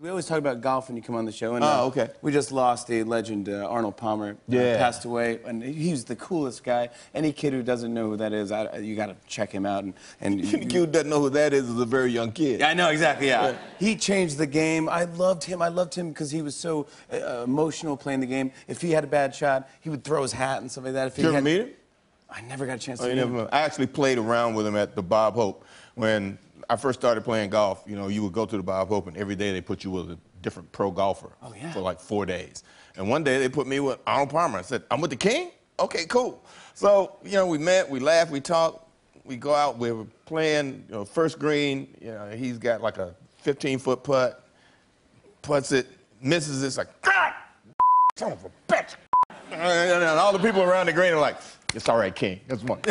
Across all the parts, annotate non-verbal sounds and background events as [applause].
We always talk about golf when you come on the show. And, Oh, uh, okay. We just lost a legend, uh, Arnold Palmer. uh, Yeah. passed away, and he was the coolest guy. Any kid who doesn't know who that is, I, you got to check him out. And, and [laughs] you- You doesn't know who that is is a very young kid. Yeah, I know exactly. Yeah, he changed the game. I loved him. I loved him because he was so uh, emotional playing the game. If he had a bad shot, he would throw his hat and stuff like that. If he You ever had, meet him? I never got a chance Oh, to you meet him. I actually played around with him at the Bob Hope when I first started playing golf. You know, you would go to the Bob Hope, and every day they put you with a different pro golfer Oh, yeah. for like four days. And one day they put me with Arnold Palmer. I said, "I'm with the King." Okay, cool. So you know, we met, we laughed, we talked. We go out. We were playing. You know, first green. You know, he's got like a 15 foot putt. Puts it, misses it. It's like, God, son of a bitch. And all the people around the green are like, it's all right, King. That's one. [laughs]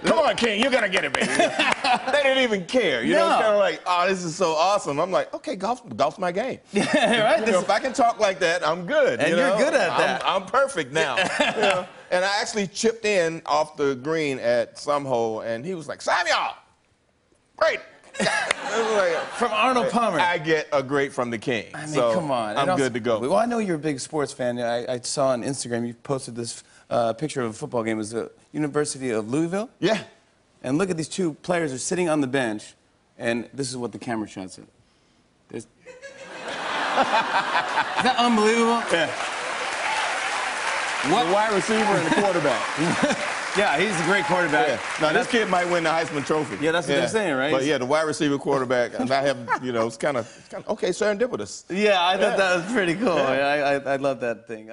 Come on, King, you're gonna get it, baby. [laughs] they didn't even care. You know, No. kind of like, oh, this is so awesome. I'm like, okay, golf, golf's my game. [laughs] right? You know, if I can talk like that, I'm good. And you you're good at I'm- that. I'm, perfect now. you know? And I actually chipped in off the green at some hole, and he was like, Samuel, great. I was like, From Arnold Palmer. I get a great from the king. I mean, so come on. I'm also- good to go. Well, I know you're a big sports fan. I, I saw on Instagram you posted this uh, picture of a football game. It was the University of Louisville. yeah. And look at these two players are sitting on the bench, and this is what the camera shots at. There's... [laughs] is that unbelievable? Yeah. What? The wide receiver and the quarterback. [laughs] Yeah, he's a great quarterback. yeah. Now, this kid might win the Heisman Trophy. Yeah, that's what they're saying, right? But yeah, the wide receiver quarterback, and I have, you know, it's kind of, okay, serendipitous. Yeah, I thought that was pretty cool. I, I, I love that thing.